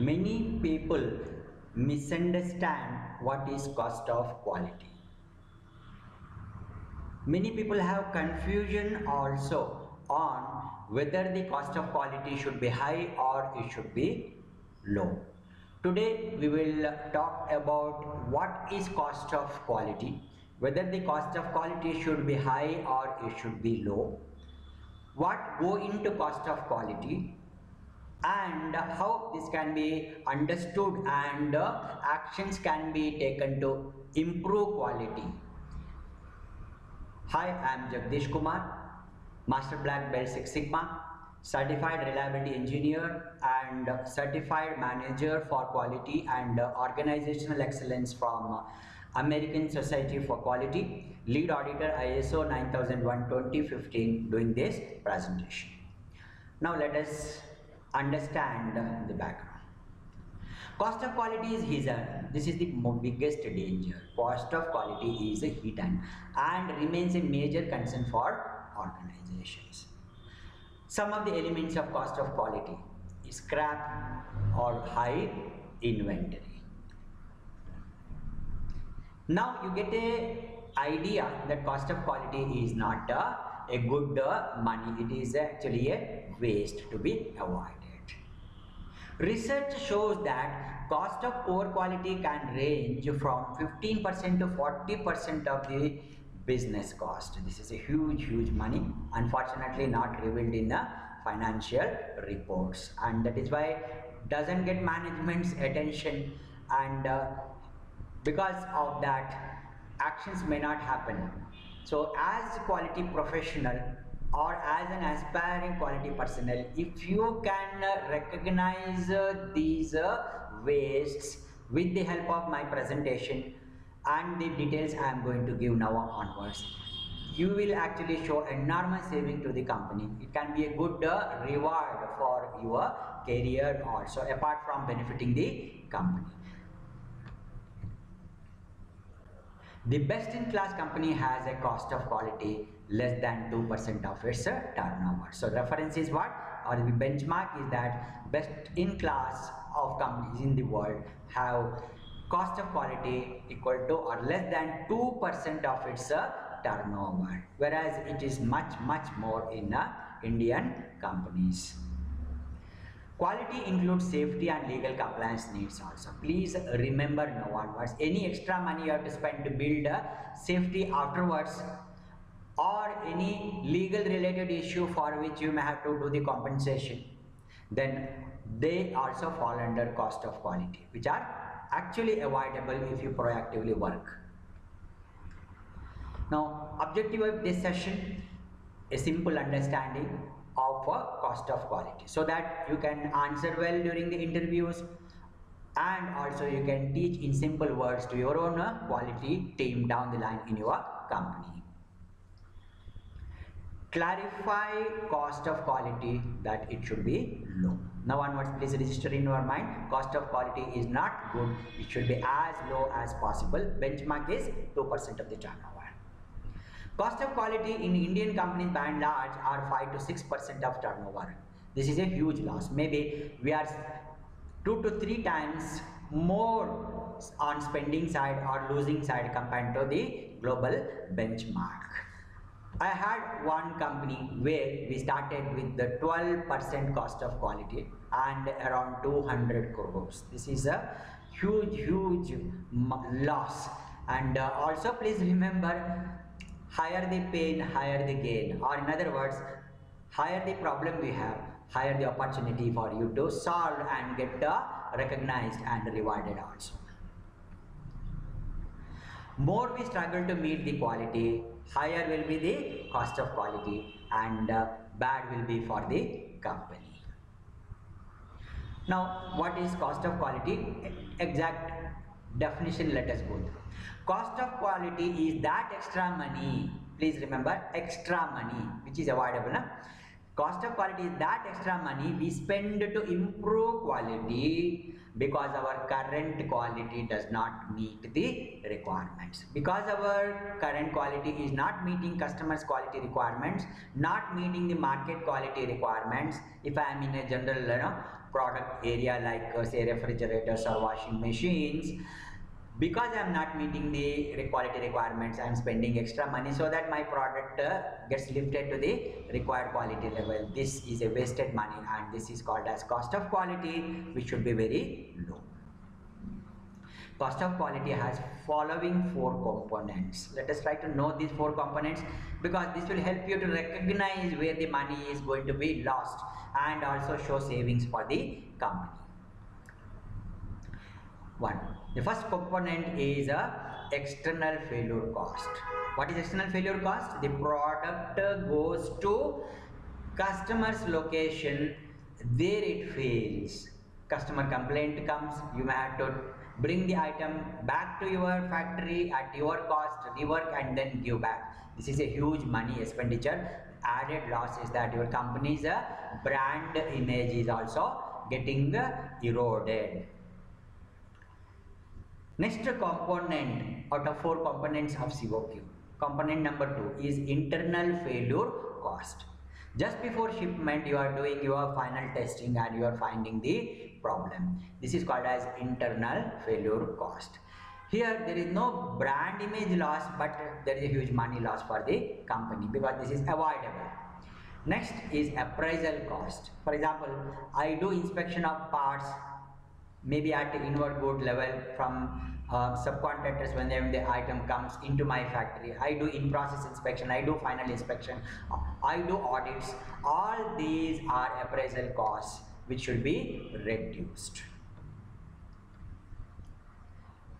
Many people misunderstand what is cost of quality. Many people have confusion also on whether the cost of quality should be high or it should be low. Today we will talk about what is cost of quality, whether the cost of quality should be high or it should be low, what go into cost of quality and how this can be understood and uh, actions can be taken to improve quality. Hi, I am Jagdish Kumar, Master Black Belt Six Sigma, Certified Reliability Engineer and Certified Manager for Quality and Organizational Excellence from American Society for Quality, Lead Auditor ISO 9001-2015 doing this presentation. Now let us understand the background. Cost of quality is hidden. This is the biggest danger. Cost of quality is hidden and remains a major concern for organizations. Some of the elements of cost of quality is scrap or high inventory. Now you get a idea that cost of quality is not a, a good money. It is actually a waste to be avoided. Research shows that cost of poor quality can range from 15% to 40% of the business cost. This is a huge, huge money. Unfortunately, not revealed in the financial reports, and that is why doesn't get management's attention. And uh, because of that, actions may not happen. So, as a quality professional, or as an aspiring quality personnel. If you can uh, recognize uh, these uh, wastes with the help of my presentation and the details I am going to give now onwards you will actually show enormous saving to the company. It can be a good reward for your career also apart from benefiting the company. The best in class company has a cost of quality less than 2% of its uh, turnover. So reference is what or the benchmark is that best in class of companies in the world have cost of quality equal to or less than 2% of its uh, turnover whereas it is much much more in uh, Indian companies. Quality includes safety and legal compliance needs also. Please remember no onwards. Any extra money you have to spend to build a safety afterwards or any legal related issue for which you may have to do the compensation then they also fall under cost of quality which are actually avoidable if you proactively work. Now objective of this session a simple understanding of a cost of quality so that you can answer well during the interviews and also you can teach in simple words to your own quality team down the line in your company clarify cost of quality that it should be low now onwards please register in your mind cost of quality is not good it should be as low as possible benchmark is 2% of the turnover Cost of quality in Indian companies by and large are 5 to 6% of turnover. This is a huge loss. Maybe we are 2 to 3 times more on spending side or losing side compared to the global benchmark. I had one company where we started with the 12% cost of quality and around 200 crores. This is a huge, huge loss. And uh, also please remember higher the pain, higher the gain. Or in other words, higher the problem we have, higher the opportunity for you to solve and get uh, recognized and rewarded also. More we struggle to meet the quality, higher will be the cost of quality and uh, bad will be for the company. Now, what is cost of quality? Exact definition let us go through. Cost of quality is that extra money. Please remember extra money which is avoidable. Na? Cost of quality is that extra money we spend to improve quality because our current quality does not meet the requirements. Because our current quality is not meeting customers quality requirements, not meeting the market quality requirements. If I am in a general you know, product area like uh, say refrigerators or washing machines because I'm not meeting the quality requirements, I'm spending extra money so that my product uh, gets lifted to the required quality level. This is a wasted money and this is called as cost of quality which should be very low. Cost of quality has following four components. Let us try to know these four components because this will help you to recognize where the money is going to be lost and also show savings for the company. One, the first component is a external failure cost. What is external failure cost? The product goes to customer's location there it fails. Customer complaint comes, you may have to bring the item back to your factory at your cost, rework and then give back. This is a huge money expenditure. Added loss is that your company's brand image is also getting eroded. Next component out of four components of COQ. Component number two is internal failure cost. Just before shipment, you are doing your final testing and you are finding the problem. This is called as internal failure cost. Here there is no brand image loss but there is a huge money loss for the company because this is avoidable. Next is appraisal cost. For example, I do inspection of parts maybe at the inward good level from uh, subcontractors when the item comes into my factory. I do in-process inspection, I do final inspection, I do audits. All these are appraisal costs which should be reduced.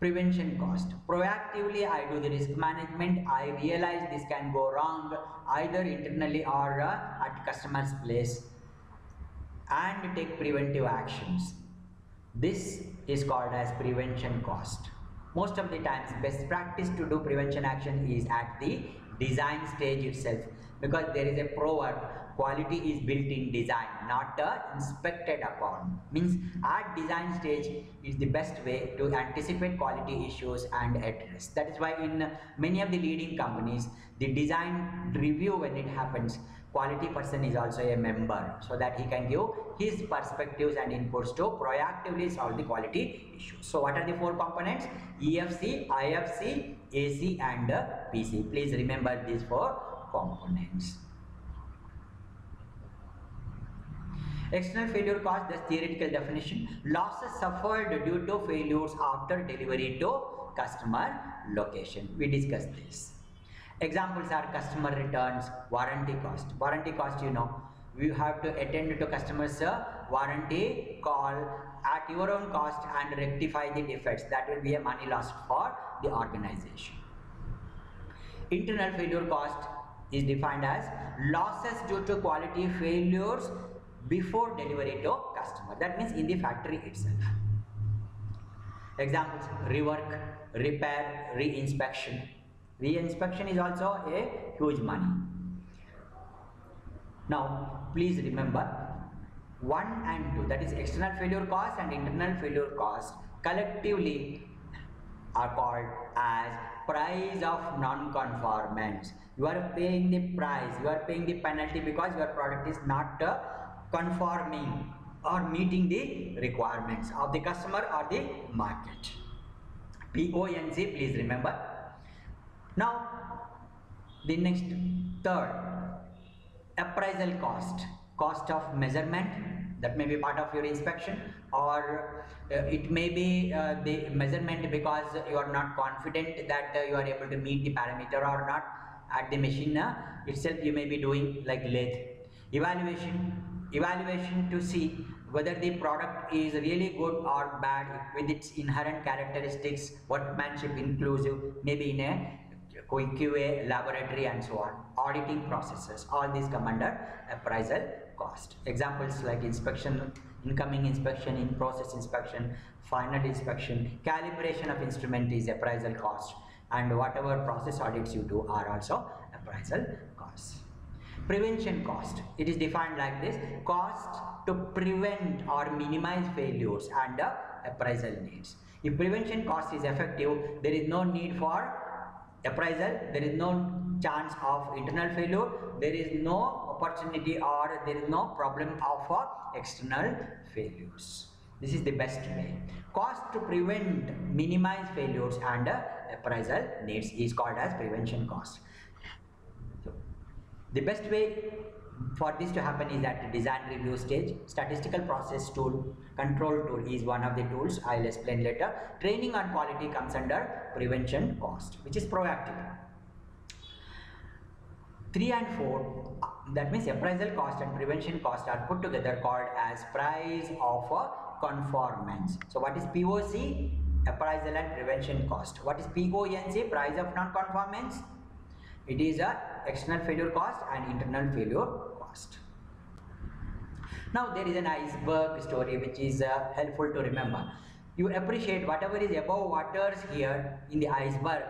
Prevention cost. Proactively, I do the risk management. I realize this can go wrong either internally or uh, at customer's place and take preventive actions. This is called as prevention cost. Most of the times, best practice to do prevention action is at the design stage itself because there is a proverb quality is built in design not uh, inspected upon means at design stage is the best way to anticipate quality issues and address that is why in many of the leading companies the design review when it happens quality person is also a member so that he can give his perspectives and inputs to proactively solve the quality issues. So what are the four components? EFC, IFC, AC and uh, PC. Please remember these four components. External failure cost, the theoretical definition, losses suffered due to failures after delivery to customer location. We discussed this. Examples are customer returns, warranty cost. Warranty cost, you know, you have to attend to customers uh, warranty call at your own cost and rectify the defects. That will be a money lost for the organization. Internal failure cost is defined as losses due to quality failures before delivery to customer. That means in the factory itself. Examples, rework, repair, re-inspection. Re-inspection is also a huge money. Now, please remember 1 and 2 that is external failure cost and internal failure cost collectively are called as price of non-conformance. You are paying the price you are paying the penalty because your product is not uh, conforming or meeting the requirements of the customer or the market. PONC please remember now the next third appraisal cost. Cost of measurement that may be part of your inspection or uh, it may be uh, the measurement because you are not confident that uh, you are able to meet the parameter or not at the machine uh, itself you may be doing like lathe evaluation. Evaluation to see whether the product is really good or bad with its inherent characteristics workmanship inclusive maybe in a QA laboratory and so on auditing processes all these come under appraisal cost examples like inspection incoming inspection in process inspection final inspection calibration of instrument is appraisal cost and whatever process audits you do are also appraisal costs. Prevention cost, it is defined like this, cost to prevent or minimize failures and appraisal needs. If prevention cost is effective, there is no need for appraisal, there is no chance of internal failure, there is no opportunity or there is no problem of uh, external failures. This is the best way. Cost to prevent, minimize failures and uh, appraisal needs is called as prevention cost. So, the best way for this to happen is at the design review stage. Statistical process tool, control tool is one of the tools. I'll explain later. Training on quality comes under prevention cost, which is proactive. 3 and 4 uh, that means appraisal cost and prevention cost are put together called as price of conformance. So what is POC? Appraisal and prevention cost. What is PONC? Price of non-conformance. It is a external failure cost and internal failure cost. Now there is an iceberg story which is uh, helpful to remember. You appreciate whatever is above waters here in the iceberg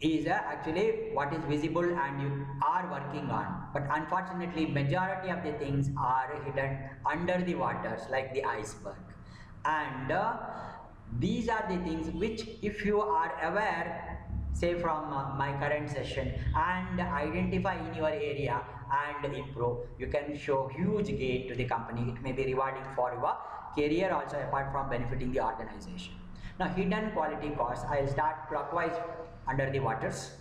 is uh, actually what is visible and you are working on but unfortunately majority of the things are hidden under the waters like the iceberg and uh, these are the things which if you are aware say from uh, my current session and identify in your area and improve. You can show huge gain to the company. It may be rewarding for your career also apart from benefiting the organization. Now hidden quality costs. I'll start clockwise under the waters.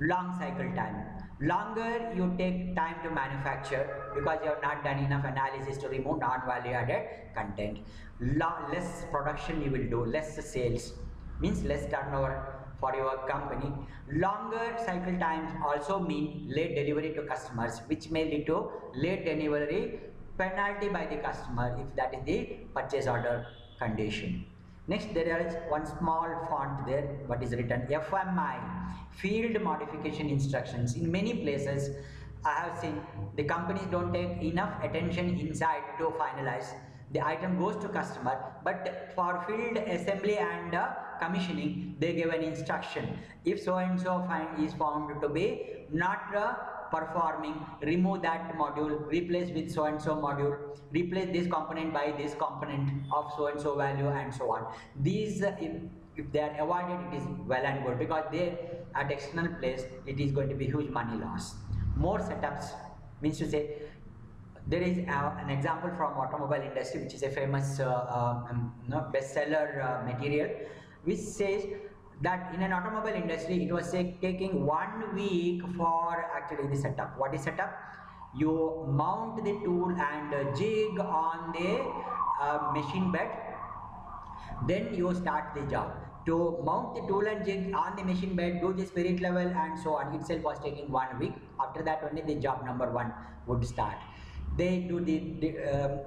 Long cycle time. Longer you take time to manufacture because you have not done enough analysis to remove non-value added content less production you will do less sales. Means less turnover for your company longer cycle times also mean late delivery to customers which may lead to late delivery penalty by the customer if that is the purchase order condition Next, there is one small font there, what is written FMI, Field Modification Instructions. In many places, I have seen the companies don't take enough attention inside to finalize. The item goes to customer, but for field assembly and uh, commissioning, they give an instruction. If so and so find is found to be not uh, performing remove that module replace with so and so module replace this component by this component of so and so value and so on these uh, if, if they are avoided it is well and good because they at external place it is going to be huge money loss more setups means to say there is uh, an example from automobile industry which is a famous uh, um, bestseller uh, material which says that in an automobile industry it was say, taking one week for actually the setup. What is setup? You mount the tool and jig on the uh, machine bed. Then you start the job. To mount the tool and jig on the machine bed do the spirit level and so on itself was taking one week. After that only the job number one would start they do the, the um,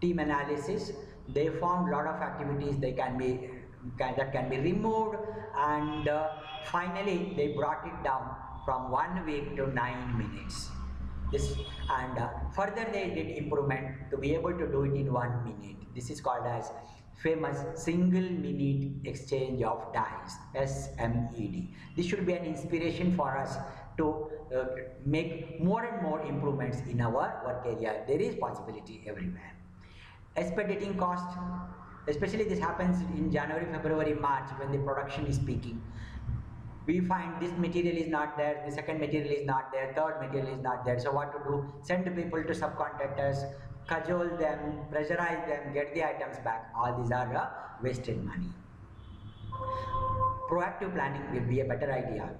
team analysis. They found a lot of activities they can be can, that can be removed. And uh, finally they brought it down from one week to nine minutes. This and uh, further they did improvement to be able to do it in one minute. This is called as famous single minute exchange of dies SMED this should be an inspiration for us to uh, make more and more improvements in our work area there is possibility everywhere expediting cost especially this happens in January, February, March when the production is peaking. We find this material is not there, the second material is not there, third material is not there. So what to do? Send people to subcontractors, cajole them, pressurize them, get the items back. All these are uh, wasted money. Proactive planning will be a better idea.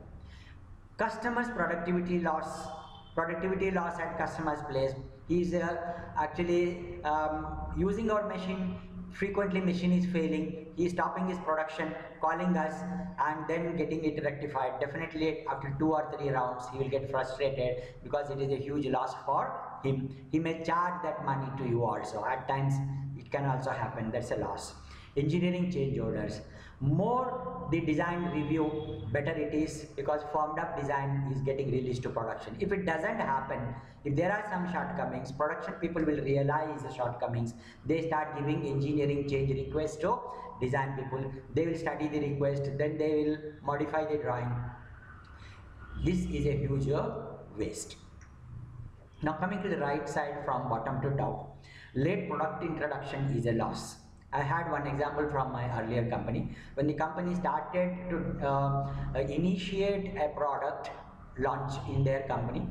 Customers productivity loss, productivity loss at customer's place. He's uh, actually um, using our machine. Frequently machine is failing. He is stopping his production calling us and then getting it rectified. Definitely after two or three rounds he will get frustrated because it is a huge loss for him. He may charge that money to you also. At times it can also happen. That's a loss. Engineering change orders more the design review better it is because formed up design is getting released to production. If it doesn't happen if there are some shortcomings production people will realize the shortcomings. They start giving engineering change requests to design people. They will study the request then they will modify the drawing. This is a huge uh, waste. Now coming to the right side from bottom to top. Late product introduction is a loss I had one example from my earlier company. When the company started to uh, initiate a product launch in their company,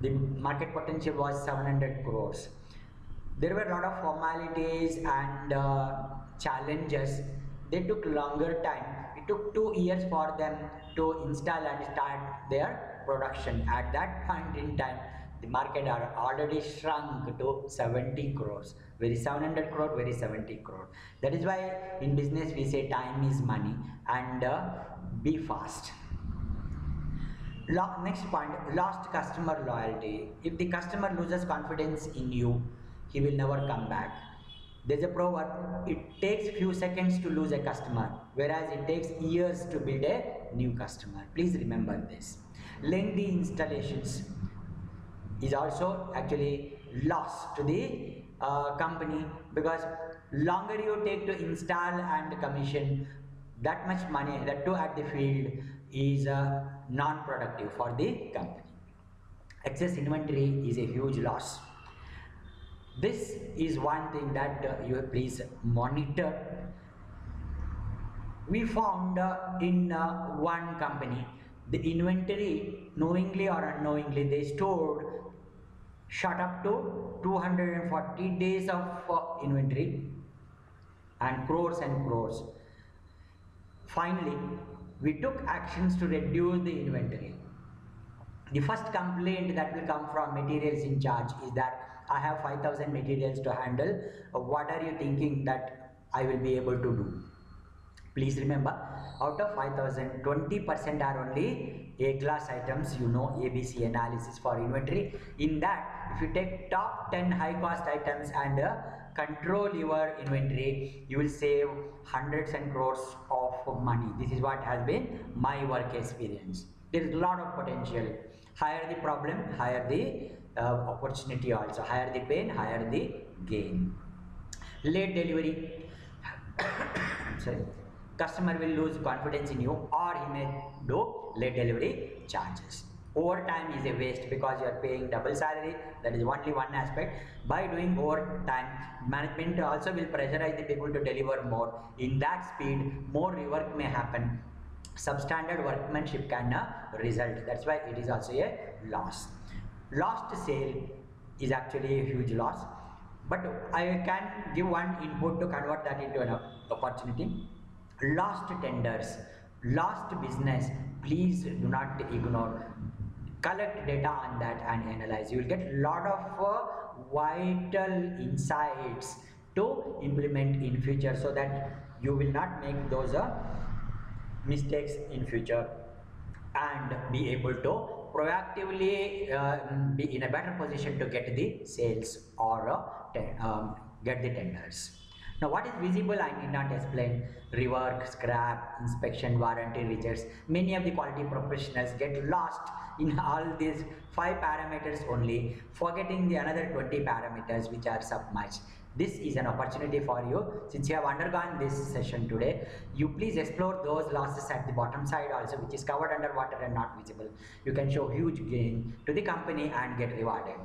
the market potential was 700 crores. There were a lot of formalities and uh, challenges. They took longer time. It took two years for them to install and start their production. At that point in time the market are already shrunk to 70 crores very 700 crore very 70 crore. That is why in business we say time is money and uh, be fast. Lo next point lost customer loyalty. If the customer loses confidence in you he will never come back. There's a proverb it takes few seconds to lose a customer whereas it takes years to build a new customer. Please remember this. Lengthy installations is also actually loss to the company because longer you take to install and commission that much money that too at the field is uh, non-productive for the company. Excess inventory is a huge loss. This is one thing that uh, you please monitor. We found uh, in uh, one company the inventory knowingly or unknowingly they stored shot up to 240 days of uh, inventory and crores and crores. Finally we took actions to reduce the inventory. The first complaint that will come from materials in charge is that I have 5000 materials to handle. What are you thinking that I will be able to do? Please remember out of 5000 20% are only a class items you know abc analysis for inventory. In that if you take top 10 high cost items and uh, control your inventory you will save hundreds and crores of money. This is what has been my work experience. There is a lot of potential. Higher the problem higher the uh, opportunity also. Higher the pain higher the gain. Late delivery. Sorry. Customer will lose confidence in you or he may do late delivery charges. Overtime is a waste because you are paying double salary. That is only one aspect. By doing overtime management also will pressurize the people to deliver more. In that speed more rework may happen. Substandard workmanship can uh, result. That's why it is also a loss. Lost sale is actually a huge loss. But i can give one input to convert that into an opportunity. Lost tenders. Lost business please do not ignore. Collect data on that and analyze. You will get a lot of uh, vital insights to implement in future so that you will not make those uh, mistakes in future and be able to proactively uh, be in a better position to get the sales or uh, um, get the tenders now what is visible I need not explain. Rework, scrap, inspection, warranty, rejects. Many of the quality professionals get lost in all these five parameters only, forgetting the another 20 parameters which are submerged. This is an opportunity for you. Since you have undergone this session today, you please explore those losses at the bottom side also, which is covered under water and not visible. You can show huge gain to the company and get rewarded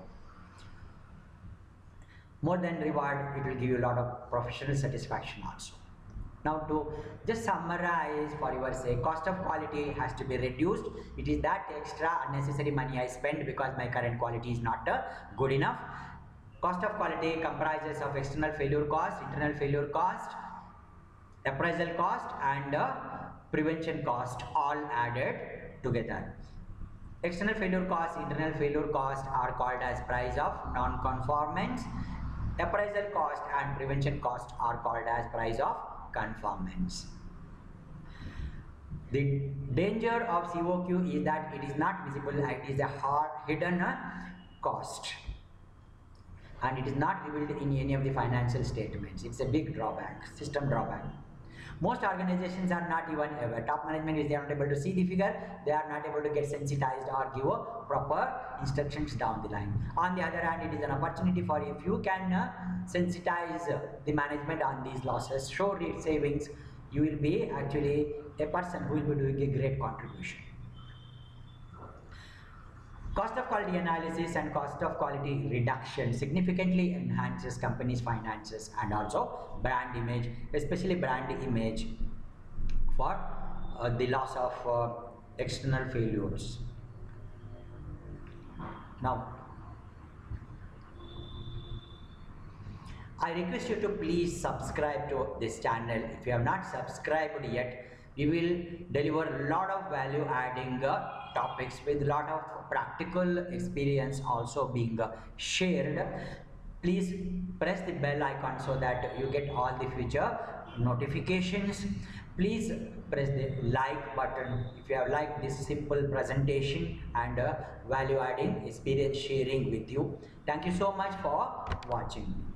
more than reward it will give you a lot of professional satisfaction also. Now to just summarize for your sake cost of quality has to be reduced. It is that extra unnecessary money i spend because my current quality is not uh, good enough. Cost of quality comprises of external failure cost internal failure cost appraisal cost and uh, prevention cost all added together. External failure cost internal failure cost are called as price of non-conformance appraisal cost and prevention cost are called as price of conformance. The danger of COQ is that it is not visible, it is a hard hidden uh, cost and it is not revealed in any of the financial statements. It's a big drawback, system drawback. Most organizations are not even aware. Top management is they are not able to see the figure. They are not able to get sensitized or give a proper instructions down the line. On the other hand, it is an opportunity for if you can uh, sensitize the management on these losses, show savings, you will be actually a person who will be doing a great contribution. Cost of quality analysis and cost of quality reduction significantly enhances companies' finances and also brand image, especially brand image for uh, the loss of uh, external failures. Now, I request you to please subscribe to this channel. If you have not subscribed yet, we will deliver a lot of value adding uh, topics with a lot of practical experience also being shared. Please press the bell icon so that you get all the future notifications. Please press the like button if you have liked this simple presentation and uh, value adding experience sharing with you. Thank you so much for watching.